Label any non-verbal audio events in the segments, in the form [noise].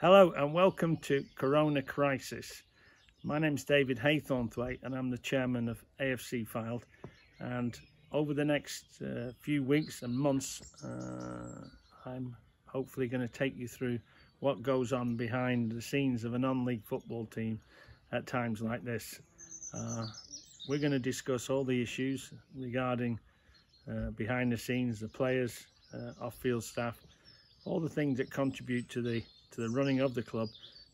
Hello and welcome to Corona Crisis. My name's David Haythornthwaite and I'm the chairman of AFC Fylde. And over the next uh, few weeks and months, uh, I'm hopefully going to take you through what goes on behind the scenes of a non-league football team at times like this. Uh, we're going to discuss all the issues regarding uh, behind the scenes, the players, uh, off-field staff, all the things that contribute to the to the running of the club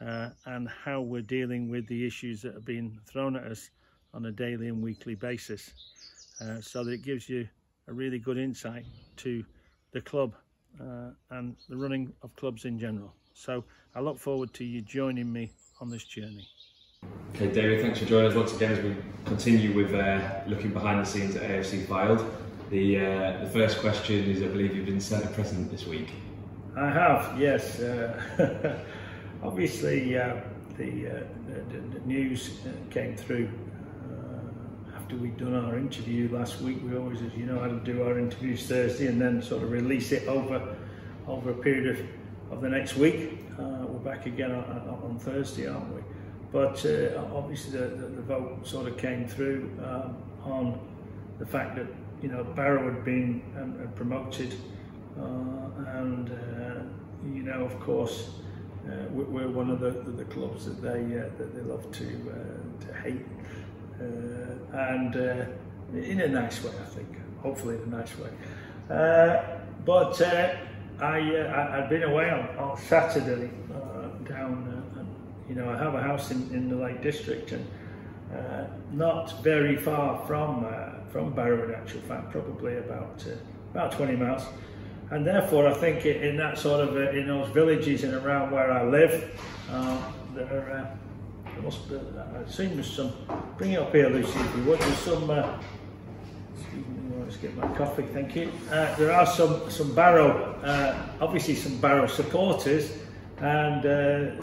uh, and how we're dealing with the issues that are being thrown at us on a daily and weekly basis uh, so that it gives you a really good insight to the club uh, and the running of clubs in general. So I look forward to you joining me on this journey. Okay, David, thanks for joining us once again as we continue with uh, looking behind the scenes at AFC Fylde. The, uh, the first question is I believe you've been sent a present this week. I have, yes. Uh, [laughs] obviously, uh, the, uh, the, the, news uh, came through uh, after we'd done our interview last week. We always, as you know, had to do our interviews Thursday and then sort of release it over over a period of, of the next week. Uh, we're back again on, on, Thursday, aren't we? But obviously, the, the, vote sort of came through um, on the fact that you know Barrow had been um, promoted and uh, you know, of course, uh, we're one of the, the, clubs that they that they love to to hate, and in a nice way, I think. Hopefully, in a nice way. but I, I had been away on, on Saturday down. you know, I have a house in, in the Lake District and uh, not very far from uh, from Barrow in actual fact, probably about uh, about 20 miles and therefore I think in that sort of uh, in those villages and around where I live, uh, there, uh, there must be, I assume there's some. Bring it up here, Lucy, if you would. There's some. Uh, excuse me, let's get my coffee. Thank you. Uh, there are some some Barrow, uh, obviously some Barrow supporters, and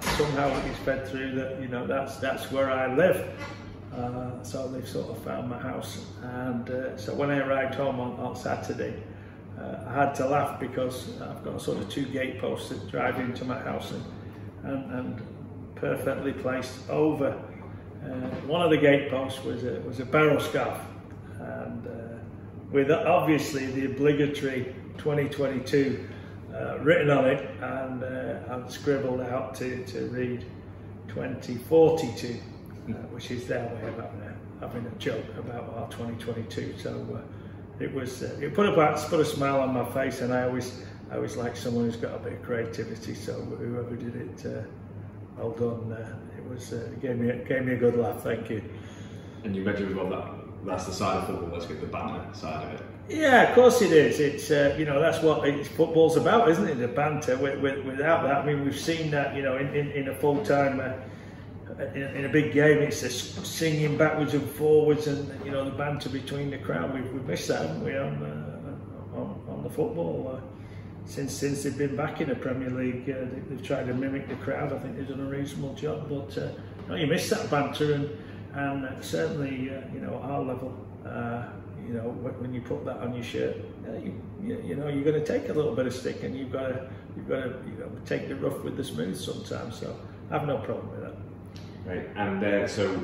somehow it's fed through that you know that's that's where I live. Uh, so they've sort of found my house and uh, so when I arrived home on, on Saturday uh, I had to laugh because I've got sort of two gateposts that drive into my house and, and, and perfectly placed over. Uh, one of the gateposts was a, was a Barrow scarf and uh, with obviously the obligatory 2022 uh, written on it and uh, scribbled out to, to read 2042 uh, which is their way of having a, having a joke about our 2022 so it was uh, it put a put a smile on my face, and I always I always like someone who's got a bit of creativity. So whoever did it, uh, well done. Uh, it was uh, it gave me gave me a good laugh. Thank you. And you mentioned well that that's the side of football. Let's get the banter side of it. Yeah, of course it is. It's uh, you know that's what it's, football's about, isn't it? The banter. With, with, without that, I mean, we've seen that you know in, in, in a full time uh, in, in, a big game, it's the singing backwards and forwards, and you know the banter between the crowd. We've, we've missed that, haven't we, on, uh, on, on, the football? Uh, since since they've been back in the Premier League, uh, they, have tried to mimic the crowd. I think they've done a reasonable job, but uh, you, miss that banter, and and certainly uh, you know our level. Uh, you know when you put that on your shirt, you, you know you're going to take a little bit of stick, and you've got to you've got to you know take the rough with the smooth sometimes. So I have no problem with that. Right, and uh, so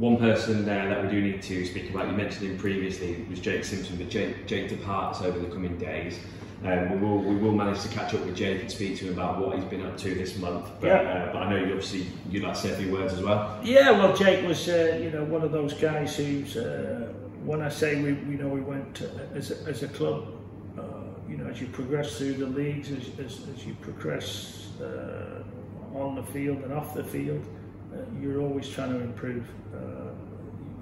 one person there that we do need to speak about, you mentioned him previously, was Jake Simpson, but Jake, Jake departs over the coming days. Um, we will we will manage to catch up with Jake and speak to him about what he's been up to this month. But, yeah. uh, but I know you obviously you'd like to say a few words as well. Yeah, well, Jake was uh, you know one of those guys who's uh, when I say we you know we went uh, as a, as a club, uh, you know as you progress through the leagues, as, as, as you progress uh, on the field and off the field you're always trying to improve, uh,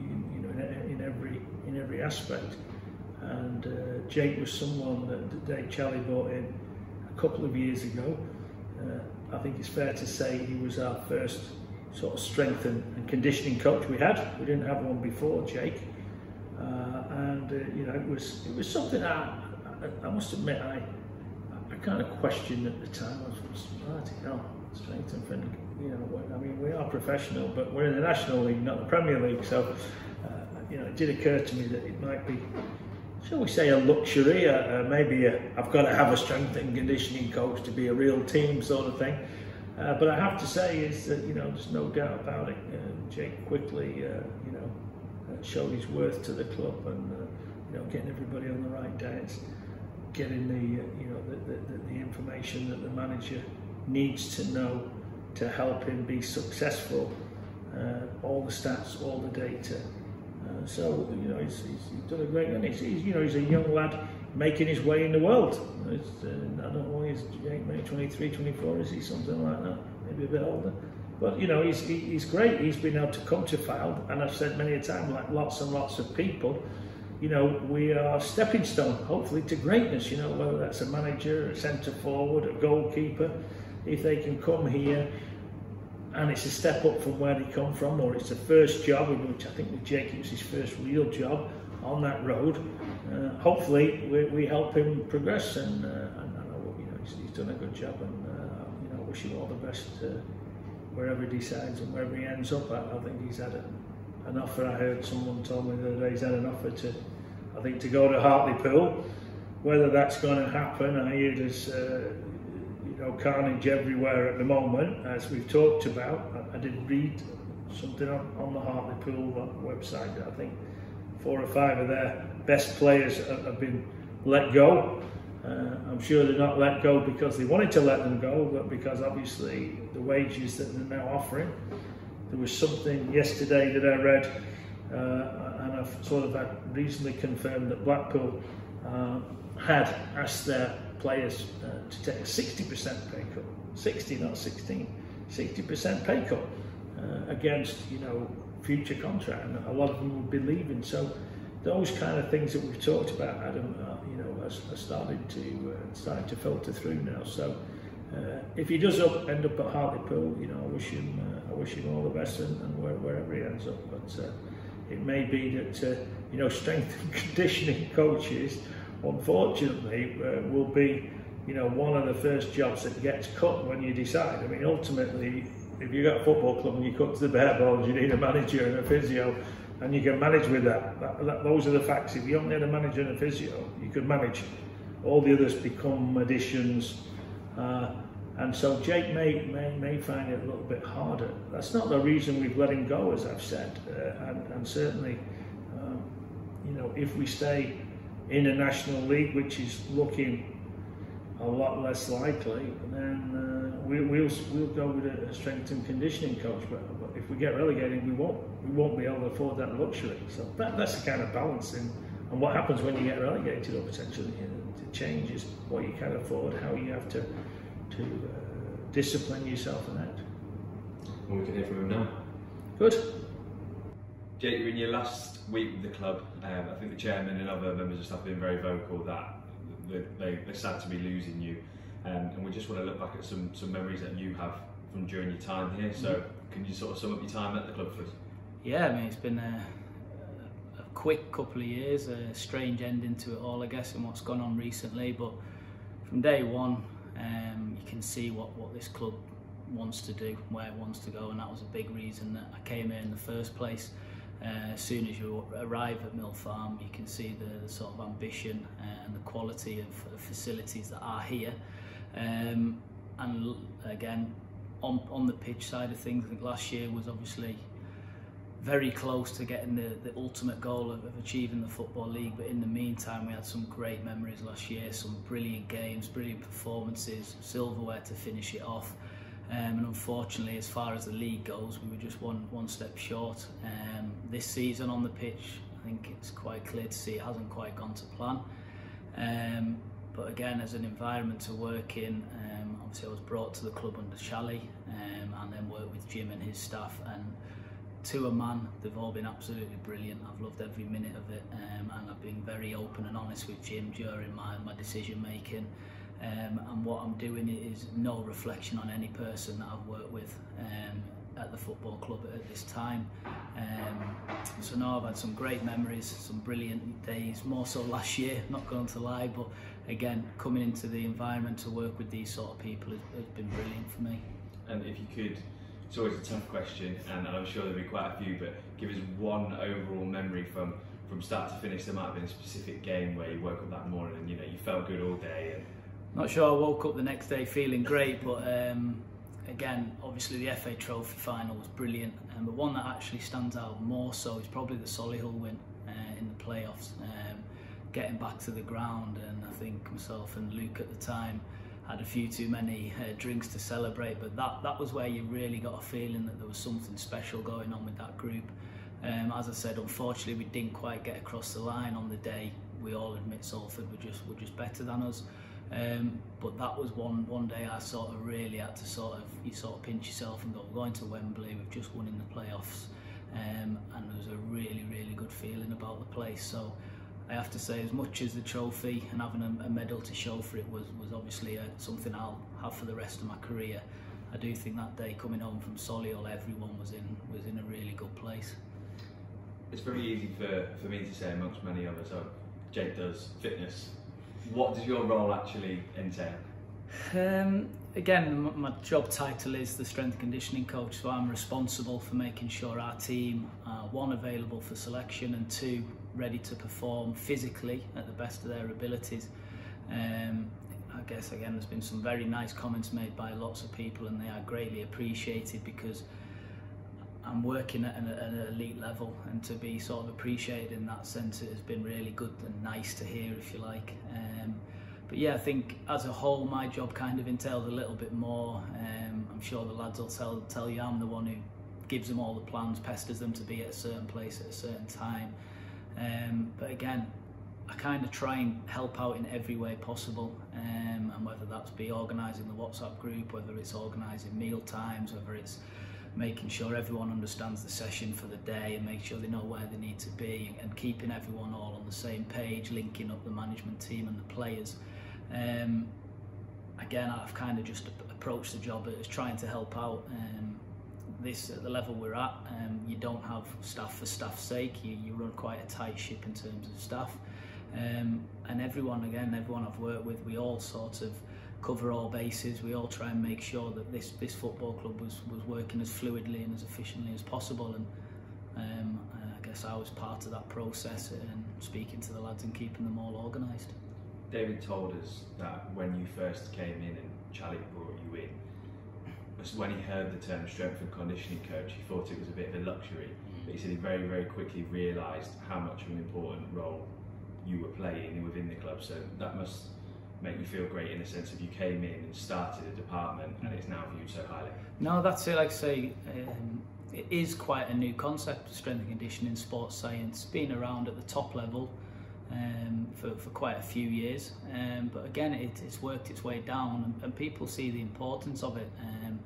you, you, know, in, in, every in every aspect. And uh, Jake was someone that Dave Chally brought in a couple of years ago. Uh, I think it's fair to say he was our first sort of strength and, and conditioning coach we had. We didn't have one before Jake, uh, and uh, you know it was it was something I, I, I must admit I I kind of questioned at the time. I was, you know, strength and you know, I mean, we are professional, but we're in the National League, not the Premier League. So, uh, you know, it did occur to me that it might be shall we say, a luxury. Uh, uh, maybe i have got to have a strength and conditioning coach to be a real team sort of thing. Uh, but I have to say is that you know there's no doubt about it. Uh, Jake quickly, uh, you know, uh, showed his worth to the club and you know getting everybody on the right diets, getting the you know the, the, the information that the manager needs to know to help him be successful. all the stats, all the data, uh, so you know he's, he's, he's, done a great and he's, he's, you know he's a young lad making his way in the world. Uh, I don't know he's maybe 23, 24 is he something like that, maybe a bit older. But you know he's he's great. He's been able to come to Fylde, and I've said many a time, like lots and lots of people, you know we are stepping stone, hopefully to greatness. You know whether that's a manager, a centre forward, a goalkeeper, if they can come here and it's a step up from where they come from, or it's the first job, in which I think with Jake it was his first real job on that road. Uh, hopefully, we, we, help him progress, and, uh, and I know you know he's, he's, done a good job, and uh, you know wish him all the best uh, wherever he decides and wherever he ends up. I, I think he's had a, an offer. I heard someone told me the other day he's had an offer to, I think, to go to Hartlepool. Whether that's going to happen, I hear there's uh, know, carnage everywhere at the moment, as we've talked about. I, I did read something on, on the Hartlepool website. I think four or five of their best players have, have been let go. Uh, I'm sure they're not let go because they wanted to let them go, but because obviously the wages that they're now offering. There was something yesterday that I read, uh, and I've sort of had reasonably confirmed that Blackpool uh, had asked their players uh, to take a 60% pay cut, 60 not 16, 60% pay cut uh, against you know future contract, and a lot of them would be leaving. So those kind of things that we've talked about, Adam, uh, you know, are, are starting to uh, starting to filter through now. So. Uh, if he does up, end up at Hartlepool, you know, I wish him, uh, I wish him all the best, and, and where, wherever he ends up. But uh, it may be that uh, you know, strength and [laughs] conditioning coaches unfortunately, uh, will be, you know, one of the first jobs that gets cut when you decide. I mean, ultimately, if you've got a football club and you cut to the bare bones, you need a manager and a physio, and you can manage with that. that, that those are the facts. If you only had a manager and a physio, you could manage. All the others become additions. Uh, and so Jake may, may, may find it a little bit harder. That's not the reason we've let him go, as I've said. Uh, and, and certainly, um, you know, if we stay in the National League, which is looking a lot less likely, then uh, we, will we'll go with a, strength and conditioning coach. But, but, if we get relegated, we won't we won't be able to afford that luxury. So that, that's the kind of balancing. And what happens when you get relegated, or potentially you know, it changes what you can afford, how you have to to uh, discipline yourself and that. Well, we can hear from him now. Good. Jake, you're in your last week with the club. Um, I think the chairman and other members of staff have been very vocal that they, they're sad to be losing you. Um, and we just want to look back at some, some memories that you have from during your time here. So, mm-hmm. can you sort of sum up your time at the club for us? Yeah, I mean, it's been a, a quick couple of years, a strange ending to it all, I guess, and what's gone on recently. But from day one, um, you can see what, what this club wants to do, where it wants to go, and that was a big reason that I came here in the first place. Uh, as soon as you arrive at Mill Farm, you can see the, the sort of ambition uh, and the quality of, of, facilities that are here. Um, and again, on, on the pitch side of things, I think last year was obviously very close to getting the, the ultimate goal of, of achieving the Football League. But in the meantime, we had some great memories last year, some brilliant games, brilliant performances, silverware to finish it off. Um, and unfortunately, as far as the league goes, we were just one one step short. Um, this season on the pitch, I think it's quite clear to see it hasn't quite gone to plan. Um, but again, as an environment to work in, um, obviously I was brought to the club under Shally um, and then worked with Jim and his staff. And to a man, they've all been absolutely brilliant. I've loved every minute of it, um, and I've been very open and honest with Jim during my, my decision making. Um, and what I'm doing is no reflection on any person that I've worked with um, at the football club at this time. Um, so now I've had some great memories, some brilliant days, more so last year, not going to lie, but again, coming into the environment to work with these sort of people has, has been brilliant for me. And if you could, it's always a tough question, and I'm sure there'll be quite a few, but give us one overall memory from from start to finish, there might have been a specific game where you woke up that morning and you know you felt good all day. And... Not sure I woke up the next day feeling great, but um, again, obviously the FA Trophy final was brilliant. Um, but one that actually stands out more so is probably the Solihull win uh, in the playoffs. Um, getting back to the ground, and I think myself and Luke at the time had a few too many uh, drinks to celebrate. But that that was where you really got a feeling that there was something special going on with that group. Um, as I said, unfortunately, we didn't quite get across the line on the day. We all admit Salford were just were just better than us. Um, but that was one one day I sort of really had to sort of you sort of pinch yourself and go, we're going to Wembley, we've just won in the playoffs, um, and there was a really really good feeling about the place. So I have to say, as much as the trophy and having a, a medal to show for it was was obviously a, uh, something I'll have for the rest of my career. I do think that day coming home from Solihull, everyone was in was in a really good place. It's very easy for, for me to say amongst many others, Jake does fitness, what does your role actually entail? Um, again, my job title is the strength and conditioning coach, so I'm responsible for making sure our team are one available for selection and two ready to perform physically at the best of their abilities. Um, I guess again, there's been some very nice comments made by lots of people, and they are greatly appreciated because I'm working at an, an elite level, and to be sort of appreciated in that sense, it has been really good and nice to hear, if you like. Um, but yeah, I think as a whole, my job kind of entails a little bit more. Um, I'm sure the lads will tell tell you I'm the one who gives them all the plans, pesters them to be at a certain place at a certain time. Um, but again, I kind of try and help out in every way possible, um, and whether that's be organising the WhatsApp group, whether it's organising meal times, whether it's making sure everyone understands the session for the day and make sure they know where they need to be and keeping everyone all on the same page, linking up the management team and the players. Um, again, I've kind of just approached the job as trying to help out. Um, this at the level we're at, um, you don't have staff for staff's sake. You, you run quite a tight ship in terms of staff, um, and everyone again, everyone I've worked with, we all sort of cover all bases. We all try and make sure that this this football club was was working as fluidly and as efficiently as possible. And um, I guess I was part of that process and speaking to the lads and keeping them all organised. David told us that when you first came in and Charlie brought you in, when he heard the term strength and conditioning coach, he thought it was a bit of a luxury. Mm. But he said he very, very quickly realised how much of an important role you were playing within the club. So that must make you feel great in the sense of you came in and started a department and it's now viewed so highly? No, that's it. Like I say, um, it is quite a new concept, strength and conditioning, sports science, been around at the top level um, for, for quite a few years. Um, but again, it, it's worked its way down and, and people see the importance of it. Um,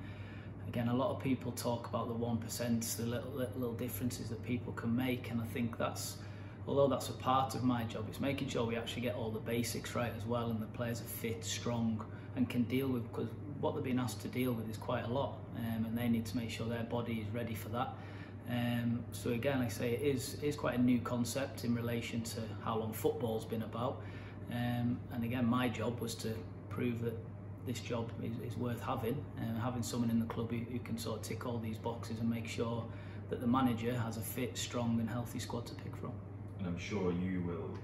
again, a lot of people talk about the 1%, the little, little differences that people can make, and I think that's although that's a part of my job, it's making sure we actually get all the basics right as well and the players are fit, strong and can deal with, because what they're being asked to deal with is quite a lot um, and they need to make sure their body is ready for that. Um, so again, I say it is, is quite a new concept in relation to how long football's been about. Um, and again, my job was to prove that this job is, is worth having and having someone in the club who, who can sort of tick all these boxes and make sure that the manager has a fit, strong and healthy squad to pick from and I'm sure you will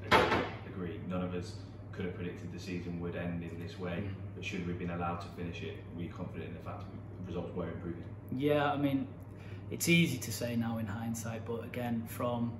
agree, none of us could have predicted the season would end in this way, mm. but should we have been allowed to finish it, were you confident in the fact the results were improving? Yeah, I mean, it's easy to say now in hindsight, but again, from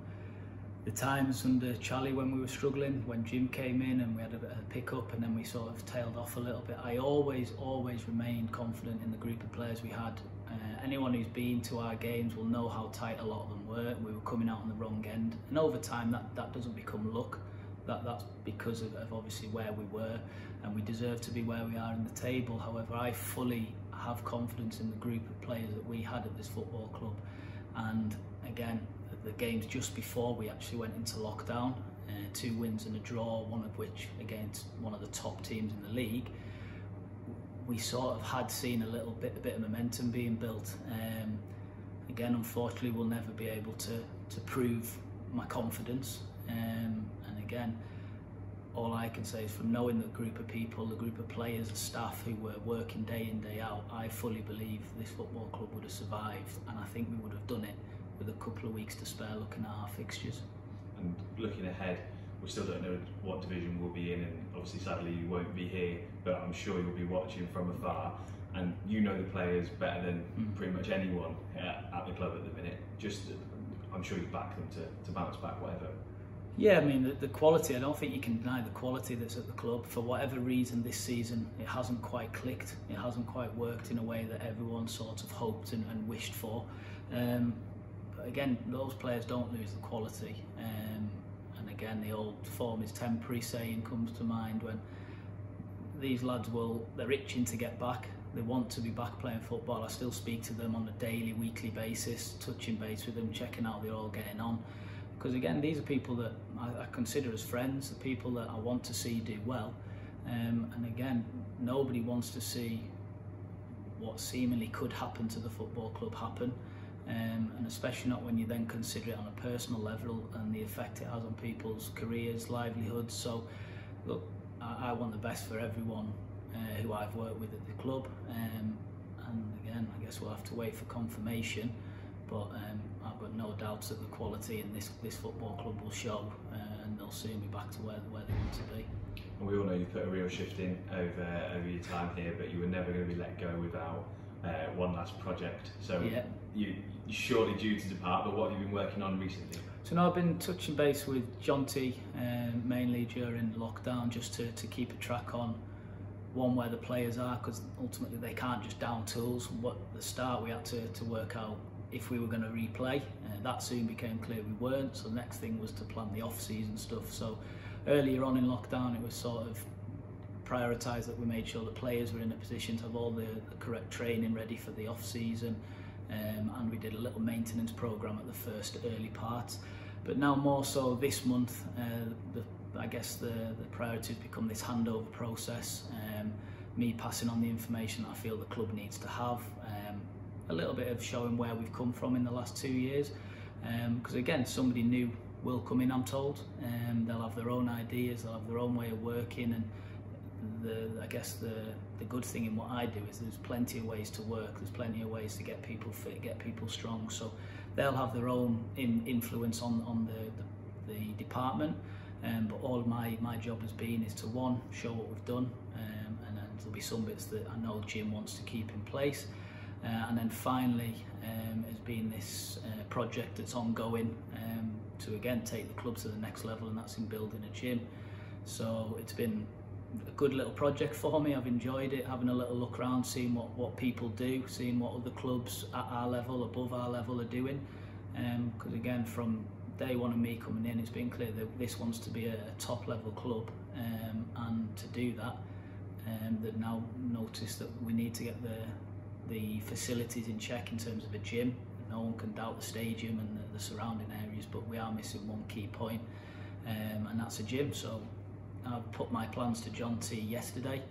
the times under Charlie when we were struggling, when Jim came in and we had a bit of a pick up and then we sort of tailed off a little bit, I always, always remained confident in the group of players we had. Uh, anyone who's been to our games will know how tight a lot of them were. We were coming out on the wrong end. And over time, that, that doesn't become luck. That, that's because of, of obviously where we were and we deserve to be where we are in the table. However, I fully have confidence in the group of players that we had at this football club. And again, the games just before we actually went into lockdown, uh, two wins and a draw, one of which against one of the top teams in the league, we sort of had seen a little bit, a bit of momentum being built. Um, again, unfortunately, we'll never be able to to prove my confidence. Um, and again, all I can say is from knowing the group of people, the group of players and staff who were working day in, day out, I fully believe this football club would have survived and I think we would have done it with a couple of weeks to spare looking at our fixtures. and looking ahead, we still don't know what division we'll be in, and obviously, sadly, you won't be here, but I'm sure you'll be watching from afar. And you know the players better than Mm. pretty much anyone at, at the club at the minute. Just, I'm sure you back them to, to bounce back, whatever. Yeah, I mean the, the quality. I don't think you can deny the quality that's at the club. For whatever reason, this season it hasn't quite clicked. It hasn't quite worked in a way that everyone sort of hoped and, and wished for. Um, but again, those players don't lose the quality. Um, again, the old form is temporary saying comes to mind when these lads will they're itching to get back. They want to be back playing football. I still speak to them on a daily, weekly basis, touching base with them, checking how they're all getting on. Because again, these are people that I, I consider as friends, the people that I want to see do well. Um, and again, nobody wants to see what seemingly could happen to the football club happen. Um, and especially not when you then consider it on a personal level and the effect it has on people's careers, livelihoods. So, look, I, I want the best for everyone uh, who I've worked with at the club. Um, and again, I guess we'll have to wait for confirmation. But um, I've got no doubts that the quality in this this football club will show, uh, and they'll soon be back to where where they want to be. And we all know you've put a real shift in over over your time here, but you were never going to be let go without uh, one last project. So Yeah. You, you're surely due to depart, but what have you been working on recently? So now I've been touching base with John T, um, mainly during lockdown, just to, to keep a track on one where the players are, because ultimately they can't just down tools. What the start we had to, to work out if we were going to replay. Uh, that soon became clear we weren't. So the next thing was to plan the off season stuff. So earlier on in lockdown, it was sort of prioritised that we made sure the players were in a position to have all the, the correct training ready for the off season. Um, and we did a little maintenance program at the first early parts. But now more so this month, uh, the, I guess the, the priority has become this handover process. Um, me passing on the information that I feel the club needs to have. Um, a little bit of showing where we've come from in the last two years. Because again, somebody new will come in, I'm told. Um, they'll have their own ideas, they'll have their own way of working, and the I guess the the good thing in what I do is there's plenty of ways to work. There's plenty of ways to get people fit, get people strong. So they'll have their own in, influence on on the the, the department. Um, but all my my job has been is to one show what we've done, um, and then there'll be some bits that I know Jim wants to keep in place. Uh, and then finally um, has been this uh, project that's ongoing um, to again take the club to the next level, and that's in building a gym. So it's been a good little project for me. I've enjoyed it, having a little look around, seeing what, what people do, seeing what other clubs at our level, above our level, are doing. Because again, from day one of me coming in, it's been clear that this wants to be a, a top level club, um, and to do that, um, that now notice that we need to get the the facilities in check in terms of a gym. No one can doubt the stadium and the, the surrounding areas, but we are missing one key point, um, and that's a gym. So I've put my plans to John T yesterday,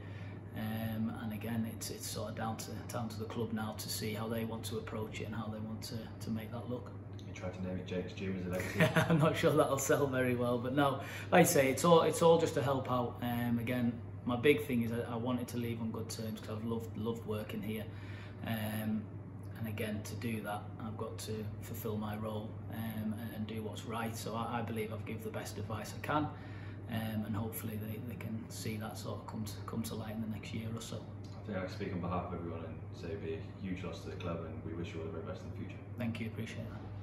um, and again, it's it's sort of down to down to the club now to see how they want to approach it and how they want to, to make that look. You tried to name it Jake's Gym. [laughs] I'm not sure that'll sell very well, but no, like I say, it's all it's all just to help out. Um, again, my big thing is I, I wanted to leave on good terms because I've loved loved working here, um, and again to do that, I've got to fulfil my role um, and, and do what's right. So I, I believe I've given the best advice I can, um, and hopefully they, they can see that sort of come to come to light in the next year or so. I think I speak on behalf of everyone and say it'd be a huge loss to the club, and we wish you all the very best in the future. Thank you, appreciate that.